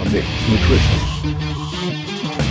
affects nutrition.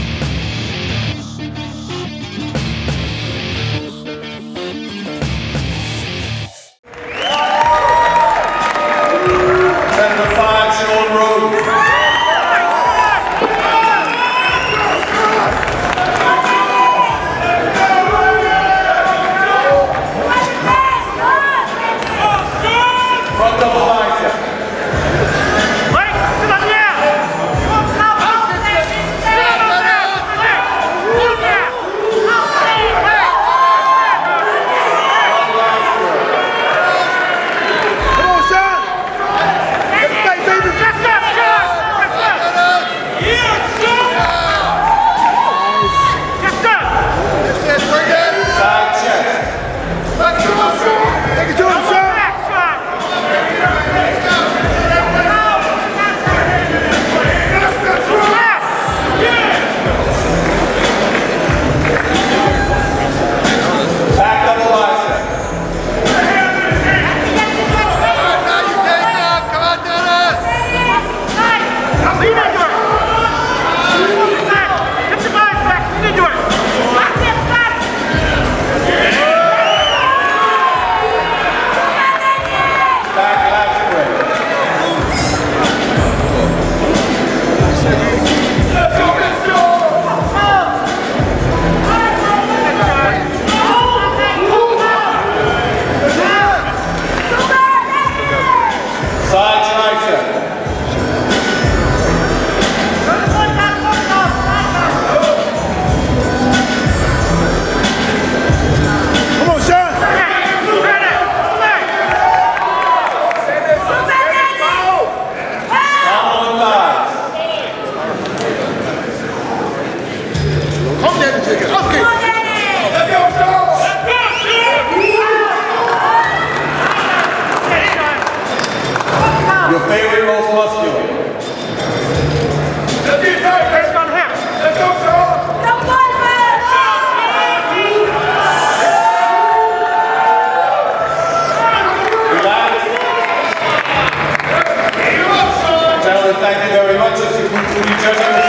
muchachos.